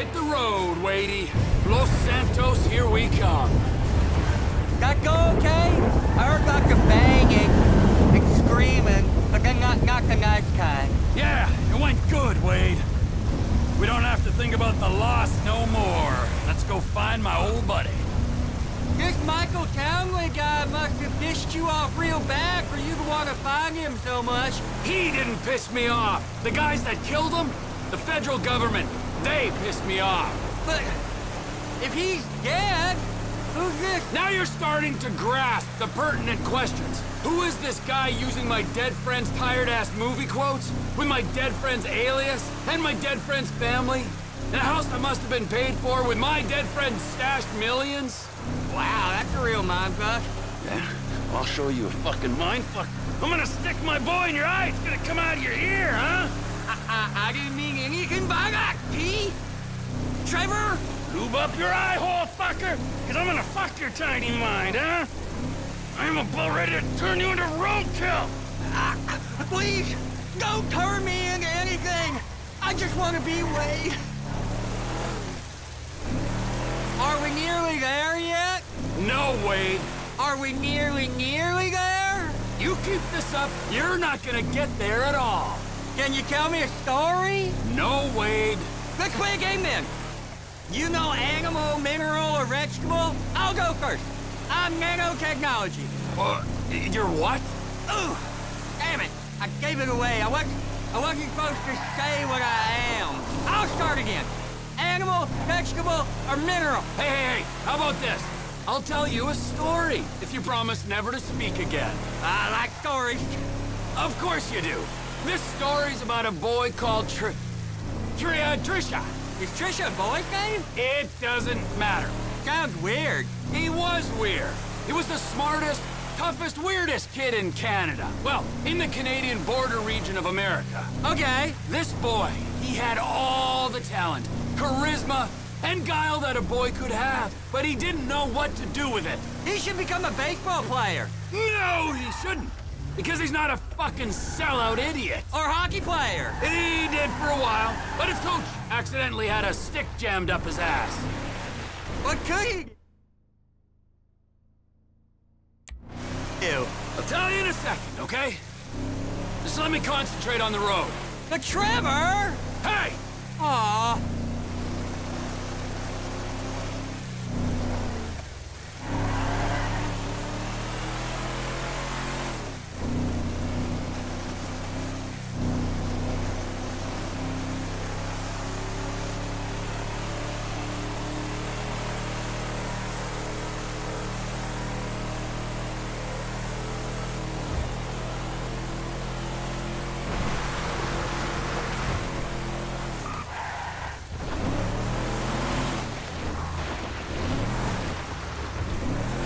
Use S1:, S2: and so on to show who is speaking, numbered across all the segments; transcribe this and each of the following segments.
S1: hit the road, Wadey. Los Santos, here we come.
S2: That go okay? I heard lots of banging and screaming, but then not, not the nice kind.
S1: Yeah, it went good, Wade. We don't have to think about the loss no more. Let's go find my old buddy.
S2: This Michael Townley guy must have pissed you off real bad for you to want to find him so much.
S1: He didn't piss me off. The guys that killed him, the federal government, they pissed me off.
S2: But if he's dead, who's this?
S1: Now you're starting to grasp the pertinent questions. Who is this guy using my dead friend's tired-ass movie quotes? With my dead friend's alias? And my dead friend's family? In a house that must have been paid for with my dead friend's stashed millions?
S2: Wow, that's a real mindfuck.
S1: Yeah, I'll show you a fucking mindfuck. I'm gonna stick my boy in your eye. It's gonna come out of your ear, huh?
S2: I, I, didn't mean anything by that, P. Trevor?
S1: Lube up your eye hole, fucker! Cause I'm gonna fuck your tiny mind, huh? I'm about ready to turn you into roadkill!
S2: Uh, please, don't turn me into anything! I just want to be Wade. Are we nearly there yet?
S1: No, Wade.
S2: Are we nearly, nearly there?
S1: You keep this up, you're not gonna get there at all.
S2: Can you tell me a story?
S1: No, Wade.
S2: Let's play a game then. You know animal, mineral, or vegetable? I'll go first. I'm nanotechnology.
S1: Uh, you're what?
S2: Ooh, damn it. I gave it away. I wasn't, I wasn't supposed to say what I am. I'll start again. Animal, vegetable, or mineral?
S1: Hey, hey, hey, how about this? I'll tell you a story if you promise never to speak again.
S2: I like stories.
S1: Of course you do. This story's about a boy called Tr... Tr... Uh, Trisha.
S2: Is Trisha a boy's name?
S1: It doesn't matter.
S2: Sounds weird.
S1: He was weird. He was the smartest, toughest, weirdest kid in Canada. Well, in the Canadian border region of America.
S2: Okay.
S1: This boy, he had all the talent, charisma, and guile that a boy could have, but he didn't know what to do with it.
S2: He should become a baseball player.
S1: No, he shouldn't. Because he's not a fucking sellout idiot.
S2: Or hockey player.
S1: He did for a while, but his coach accidentally had a stick jammed up his ass.
S2: What could he do?
S1: I'll tell you in a second, okay? Just let me concentrate on the road.
S2: But Trevor!
S1: Hey!
S2: Aw.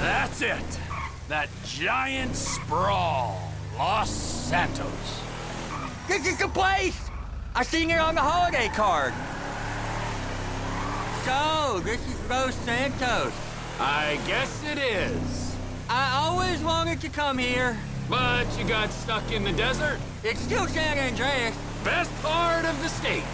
S1: That's it. That giant sprawl. Los Santos.
S2: This is the place! I seen it on the holiday card. So, this is Los Santos.
S1: I guess it is.
S2: I always wanted to come here.
S1: But you got stuck in the desert.
S2: It's still San Andreas.
S1: Best part of the state.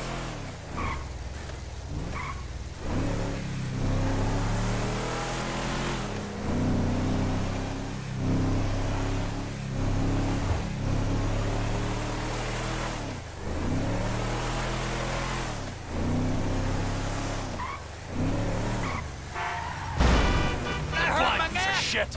S2: That hurt my
S1: Flying piece of
S2: neck.
S1: shit.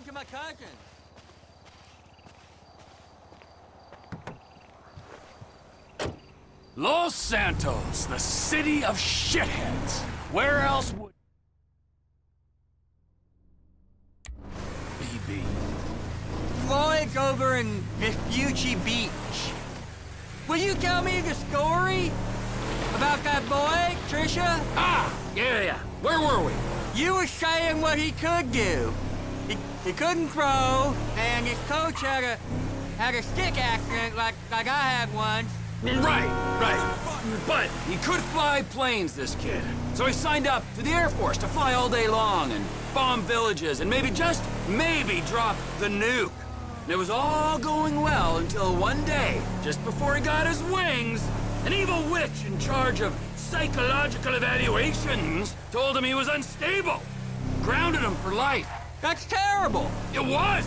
S2: thought we to my cousin.
S1: Los Santos, the city of shitheads. Where else would... BB.
S2: Floyd's over in Vespucci Beach. Will you tell me the story about that boy, Trisha?
S1: Ah! Yeah, yeah. Where were we?
S2: You were saying what he could do. He, couldn't throw, and his coach had a had a stick accident like like I had once.
S1: Right, right. But he could fly planes, this kid. So he signed up to the Air Force to fly all day long and bomb villages and maybe, just maybe, drop the nuke. And it was all going well until one day, just before he got his wings, an evil witch in charge of psychological evaluations told him he was unstable. Grounded him for life.
S2: That's terrible.
S1: It was!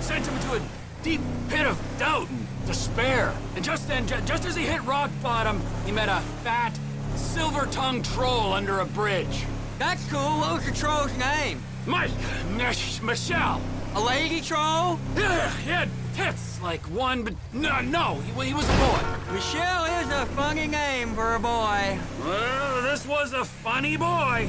S1: Sent him into a deep pit of doubt and despair. And just then, just as he hit rock bottom, he met a fat, silver-tongued troll under a bridge.
S2: That's cool. What was the troll's name?
S1: Mike, Mich Michelle.
S2: A lady troll?
S1: Yeah, he had tits like one, but no, no, he, he was a boy.
S2: Michelle is a funny name for a boy.
S1: Well, this was a funny boy.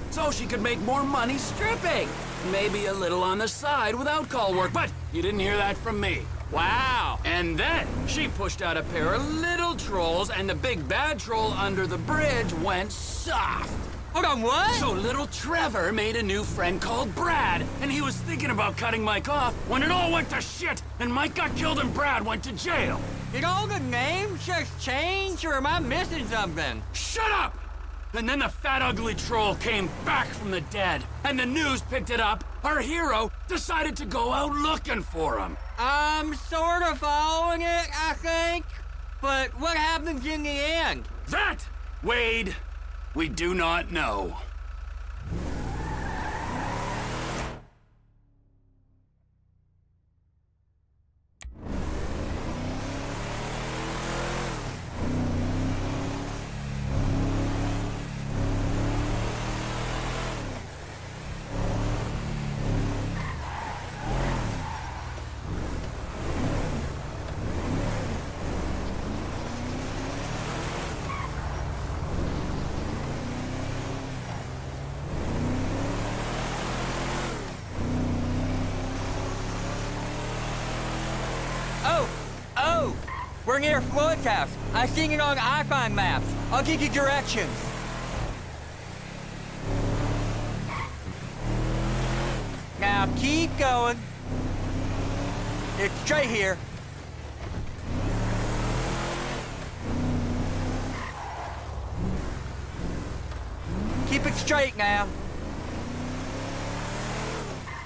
S1: so she could make more money stripping. Maybe a little on the side without call work, but you didn't hear that from me.
S2: Wow.
S1: And then she pushed out a pair of little trolls, and the big bad troll under the bridge went soft.
S2: Hold on, what?
S1: So little Trevor made a new friend called Brad, and he was thinking about cutting Mike off when it all went to shit, and Mike got killed and Brad went to jail.
S2: Did all the names just change, or am I missing something?
S1: Shut up! And then the fat ugly troll came back from the dead, and the news picked it up. Our hero decided to go out looking for him.
S2: I'm sort of following it, I think. But what happens in the end?
S1: That, Wade, we do not know.
S2: Oh, oh, we're near Floyd's house. I seen it on iFind maps. I'll give you directions. Now keep going. It's straight here. Keep it straight now.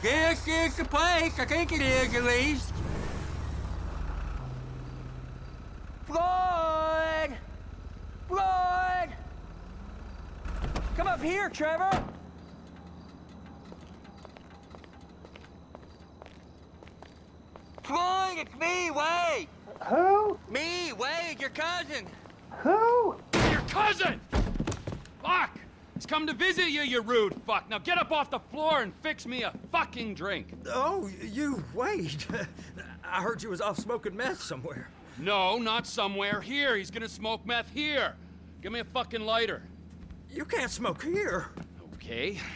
S2: This is the place. I think it is, at least. Floyd! Floyd! Come up here, Trevor! Floyd, it's me, Wade!
S3: Who?
S2: Me, Wade, your cousin!
S3: Who?
S1: Your cousin! Fuck! He's come to visit you, you rude fuck. Now get up off the floor and fix me a fucking drink.
S3: Oh, you, Wade. I heard you was off smoking meth somewhere.
S1: No, not somewhere. Here, he's gonna smoke meth here. Give me a fucking lighter.
S3: You can't smoke here.
S1: Okay.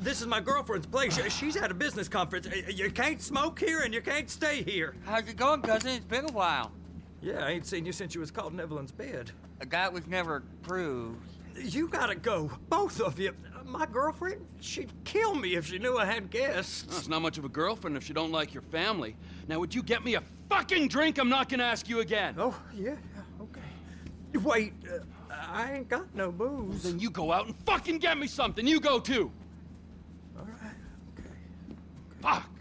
S3: This is my girlfriend's place. She's at a business conference. You can't smoke here and you can't stay here.
S2: How's it going, cousin? It's been a while.
S3: Yeah, I ain't seen you since you was caught in Evelyn's bed.
S2: A That was never proved.
S3: You gotta go, both of you. My girlfriend, she'd kill me if she knew I had guests.
S1: That's not much of a girlfriend if she don't like your family. Now, would you get me a fucking drink? I'm not gonna ask you again.
S3: Oh, yeah, yeah, okay. Wait, uh, I ain't got no booze.
S1: Then you go out and fucking get me something. You go too.
S3: All right, okay.
S1: Fuck.